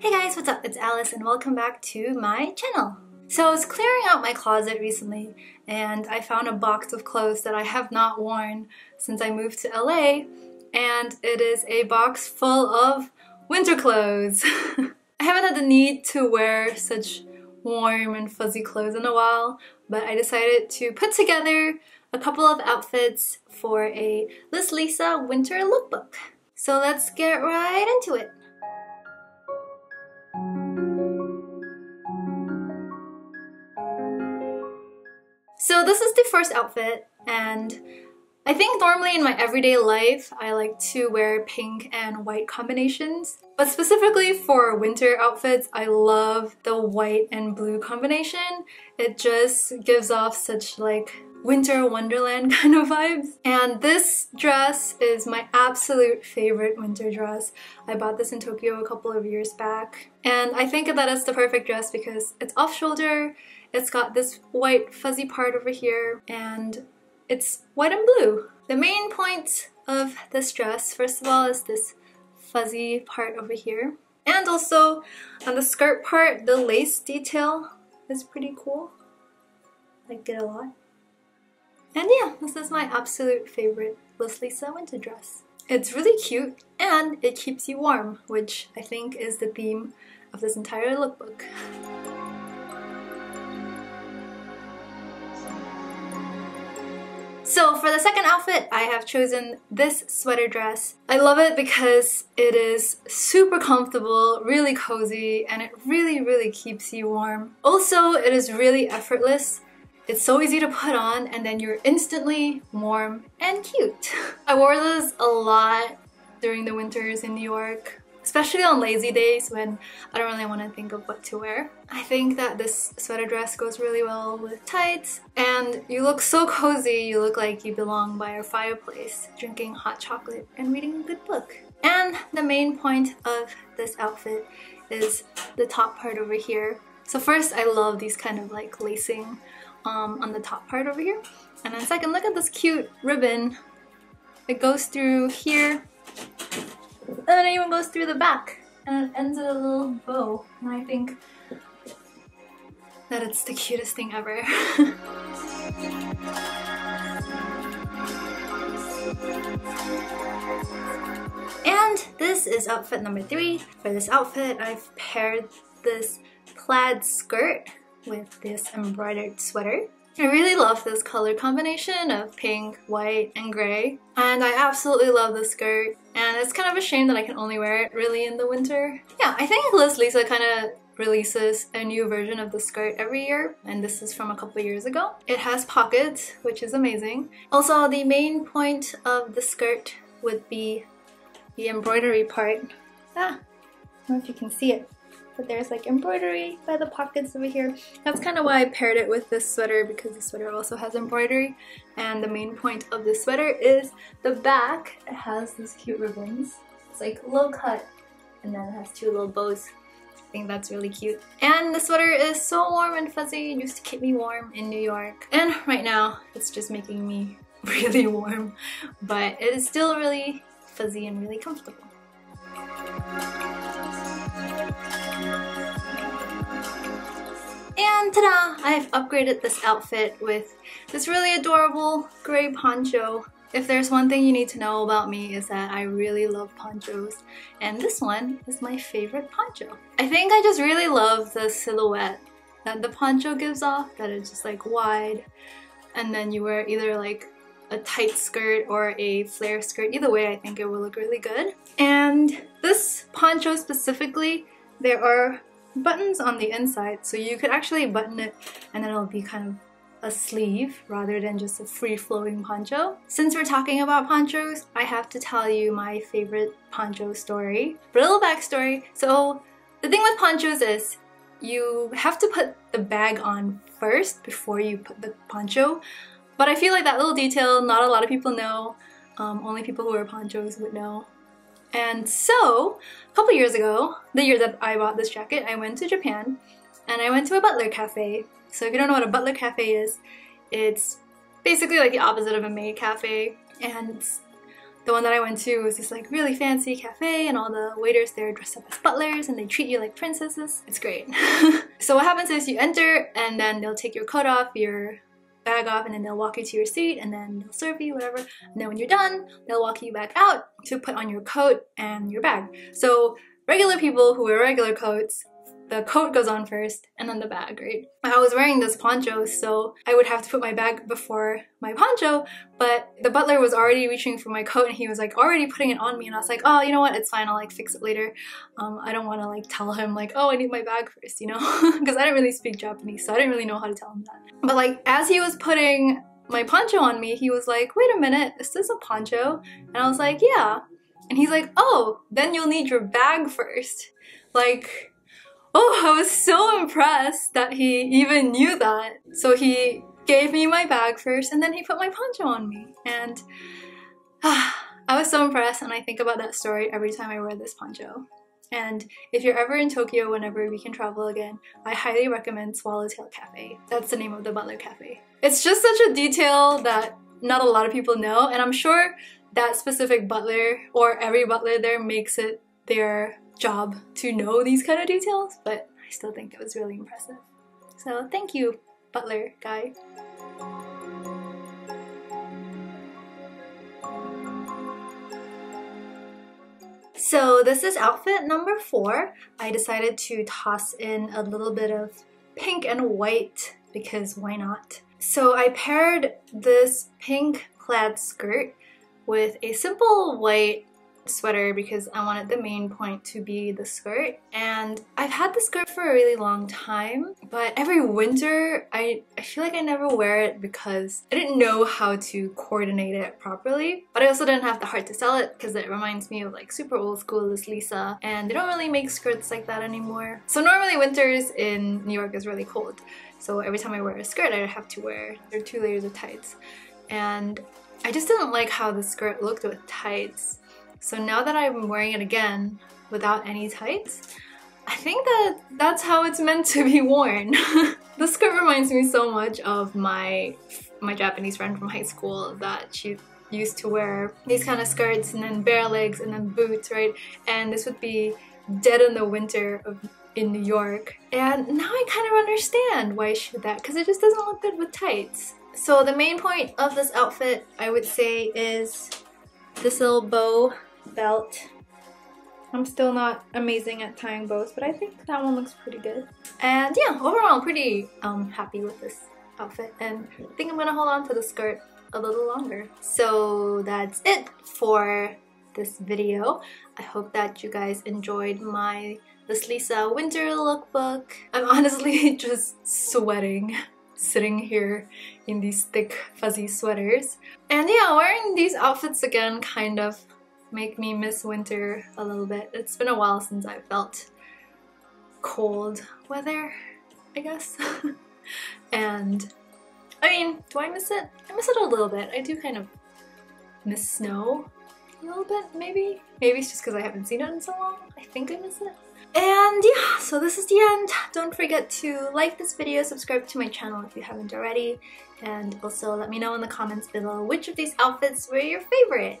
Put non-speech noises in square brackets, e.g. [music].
Hey guys, what's up? It's Alice and welcome back to my channel. So I was clearing out my closet recently and I found a box of clothes that I have not worn since I moved to LA and it is a box full of winter clothes. [laughs] I haven't had the need to wear such warm and fuzzy clothes in a while but I decided to put together a couple of outfits for a Liz Lisa winter lookbook. So let's get right into it. So this is the first outfit and I think normally in my everyday life I like to wear pink and white combinations but specifically for winter outfits I love the white and blue combination. It just gives off such like winter wonderland [laughs] kind of vibes. And this dress is my absolute favorite winter dress. I bought this in Tokyo a couple of years back. And I think that it's the perfect dress because it's off shoulder, it's got this white fuzzy part over here and it's white and blue. The main point of this dress, first of all, is this fuzzy part over here. And also on the skirt part, the lace detail is pretty cool. I like it a lot. And yeah, this is my absolute favorite Liz Lisa winter dress. It's really cute and it keeps you warm, which I think is the theme of this entire lookbook. So for the second outfit, I have chosen this sweater dress. I love it because it is super comfortable, really cozy, and it really, really keeps you warm. Also, it is really effortless. It's so easy to put on and then you're instantly warm and cute. [laughs] I wore this a lot during the winters in New York especially on lazy days when I don't really want to think of what to wear. I think that this sweater dress goes really well with tights and you look so cozy, you look like you belong by a fireplace drinking hot chocolate and reading a good book. And the main point of this outfit is the top part over here. So first I love these kind of like lacing um, on the top part over here. And then second, look at this cute ribbon. It goes through here and then it even goes through the back and it ends with a little bow. And I think that it's the cutest thing ever. [laughs] and this is outfit number three. For this outfit, I've paired this plaid skirt with this embroidered sweater. I really love this color combination of pink, white, and gray. And I absolutely love the skirt. And it's kind of a shame that I can only wear it really in the winter. Yeah, I think Liz Lisa kind of releases a new version of the skirt every year and this is from a couple years ago. It has pockets which is amazing. Also the main point of the skirt would be the embroidery part. Ah, I don't know if you can see it but there's like embroidery by the pockets over here. That's kind of why I paired it with this sweater because the sweater also has embroidery and the main point of this sweater is the back. It has these cute ribbons. It's like low cut and then it has two little bows. I think that's really cute. And the sweater is so warm and fuzzy. It used to keep me warm in New York. And right now it's just making me [laughs] really warm but it is still really fuzzy and really comfortable. And ta-da! I've upgraded this outfit with this really adorable gray poncho. If there's one thing you need to know about me is that I really love ponchos and this one is my favorite poncho. I think I just really love the silhouette that the poncho gives off, that it's just like wide and then you wear either like a tight skirt or a flare skirt. Either way, I think it will look really good. And this poncho specifically, there are buttons on the inside so you could actually button it and then it'll be kind of a sleeve rather than just a free-flowing poncho. Since we're talking about ponchos, I have to tell you my favorite poncho story. But a little backstory. So the thing with ponchos is you have to put the bag on first before you put the poncho. But I feel like that little detail not a lot of people know. Um, only people who wear ponchos would know. And so, a couple years ago, the year that I bought this jacket, I went to Japan and I went to a butler cafe. So if you don't know what a butler cafe is, it's basically like the opposite of a maid cafe and the one that I went to was this like really fancy cafe and all the waiters there dressed up as butlers and they treat you like princesses. It's great. [laughs] so what happens is you enter and then they'll take your coat off, your bag off, and then they'll walk you to your seat and then they'll serve you, whatever. And then when you're done, they'll walk you back out to put on your coat and your bag. So regular people who wear regular coats the coat goes on first and then the bag, right? I was wearing this poncho, so I would have to put my bag before my poncho, but the butler was already reaching for my coat and he was like already putting it on me and I was like, oh, you know what, it's fine, I'll like fix it later. Um, I don't want to like tell him like, oh, I need my bag first, you know? [laughs] Because I didn't really speak Japanese, so I didn't really know how to tell him that. But like, as he was putting my poncho on me, he was like, wait a minute, this is this a poncho? And I was like, yeah. And he's like, oh, then you'll need your bag first. Like, oh, I was so impressed that he even knew that. So he gave me my bag first and then he put my poncho on me. And ah, I was so impressed and I think about that story every time I wear this poncho. And if you're ever in Tokyo whenever we can travel again, I highly recommend Swallowtail Cafe. That's the name of the Butler Cafe. It's just such a detail that not a lot of people know and I'm sure that specific butler or every butler there makes it their job to know these kind of details, but I still think it was really impressive. So thank you, butler guy. So this is outfit number four. I decided to toss in a little bit of pink and white because why not? So I paired this pink plaid skirt with a simple white sweater because I wanted the main point to be the skirt. And I've had the skirt for a really long time but every winter I, I feel like I never wear it because I didn't know how to coordinate it properly. But I also didn't have the heart to sell it because it reminds me of like super old school Liz Lisa and they don't really make skirts like that anymore. So normally winters in New York is really cold. So every time I wear a skirt I have to wear there are two layers of tights. And I just didn't like how the skirt looked with tights so now that I'm wearing it again without any tights, I think that that's how it's meant to be worn. [laughs] the skirt reminds me so much of my my Japanese friend from high school that she used to wear these kind of skirts and then bare legs and then boots, right? And this would be dead in the winter of in New York. And now I kind of understand why she did that because it just doesn't look good with tights. So the main point of this outfit, I would say, is this little bow belt. I'm still not amazing at tying bows, but I think that one looks pretty good. And yeah, overall, I'm pretty um, happy with this outfit and I think I'm gonna hold on to the skirt a little longer. So that's it for this video. I hope that you guys enjoyed my Liz Lisa winter lookbook. I'm [laughs] honestly just sweating sitting here in these thick fuzzy sweaters. And yeah, wearing these outfits again kind of make me miss winter a little bit. It's been a while since I felt cold weather, I guess. [laughs] and I mean, do I miss it? I miss it a little bit. I do kind of miss snow a little bit, maybe. Maybe it's just because I haven't seen it in so long. I think I miss it. And yeah, so this is the end. Don't forget to like this video, subscribe to my channel if you haven't already, and also let me know in the comments below which of these outfits were your favorite